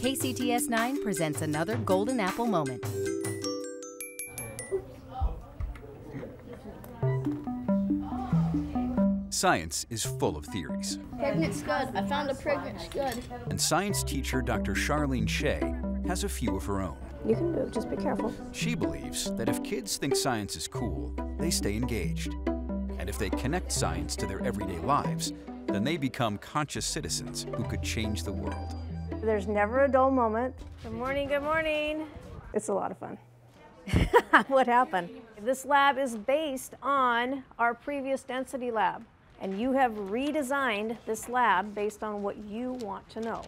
KCTS 9 presents another Golden Apple moment. Science is full of theories, Pregnant scud. I found a pregnant scud. and science teacher Dr. Charlene Shea has a few of her own. You can do it, just be careful. She believes that if kids think science is cool, they stay engaged. And if they connect science to their everyday lives, then they become conscious citizens who could change the world. There's never a dull moment. Good morning, good morning. It's a lot of fun. what happened? This lab is based on our previous density lab, and you have redesigned this lab based on what you want to know.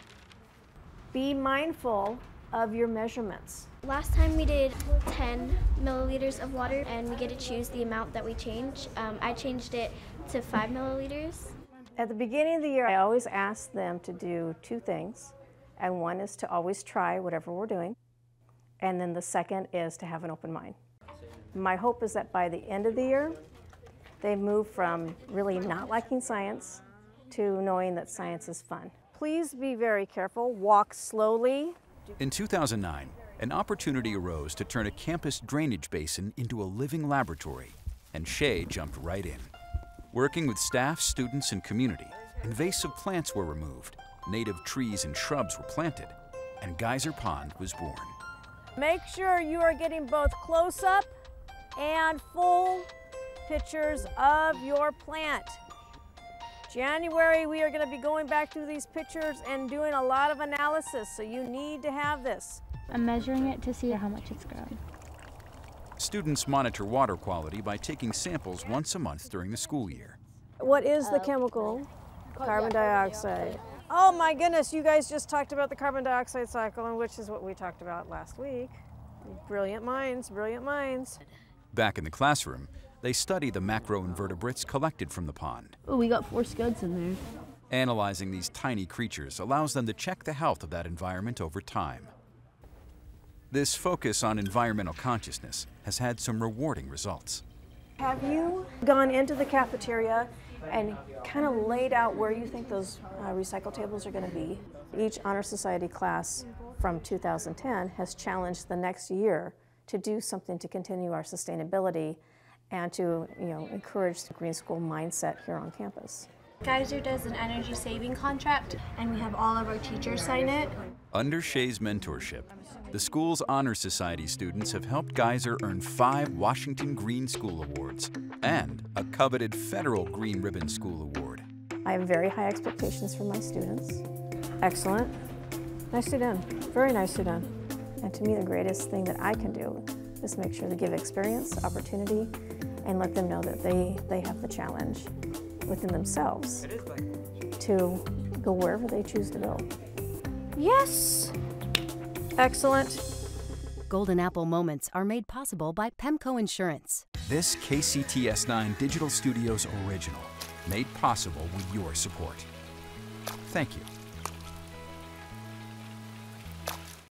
Be mindful of your measurements. Last time we did 10 milliliters of water, and we get to choose the amount that we change. Um, I changed it to 5 milliliters. At the beginning of the year, I always ask them to do two things. And one is to always try whatever we're doing. And then the second is to have an open mind. My hope is that by the end of the year, they move from really not liking science to knowing that science is fun. Please be very careful. Walk slowly. In 2009, an opportunity arose to turn a campus drainage basin into a living laboratory, and Shea jumped right in. Working with staff, students, and community, invasive plants were removed, native trees and shrubs were planted, and Gaiser Pond was born. Make sure you are getting both close up and full pictures of your plant. January, we are going to be going back through these pictures and doing a lot of analysis, so you need to have this. I'm measuring it to see how much it's grown. Students monitor water quality by taking samples once a month during the school year. What is the uh, chemical? Carbon dioxide. Oh my goodness, you guys just talked about the carbon dioxide cycle, and which is what we talked about last week. Brilliant minds, brilliant minds. Back in the classroom, they study the macroinvertebrates collected from the pond. Oh, we got four scuds in there. Analyzing these tiny creatures allows them to check the health of that environment over time. This focus on environmental consciousness has had some rewarding results. Have you gone into the cafeteria and kind of laid out where you think those uh, recycle tables are going to be? Each Honor Society class from 2010 has challenged the next year to do something to continue our sustainability and to you know, encourage the green school mindset here on campus. Gaiser does an energy saving contract, and we have all of our teachers sign it. Under Shea's mentorship, the school's Honor Society students have helped Gaiser earn five Washington Green School Awards and a coveted federal Green Ribbon School Award. I have very high expectations for my students. Excellent. Nicely done. Very nicely done. And to me, the greatest thing that I can do is make sure to give experience, opportunity, and let them know that they, they have the challenge within themselves to go wherever they choose to go. Yes! Excellent. Golden Apple moments are made possible by Pemco Insurance. This KCTS 9 Digital Studios original, made possible with your support. Thank you.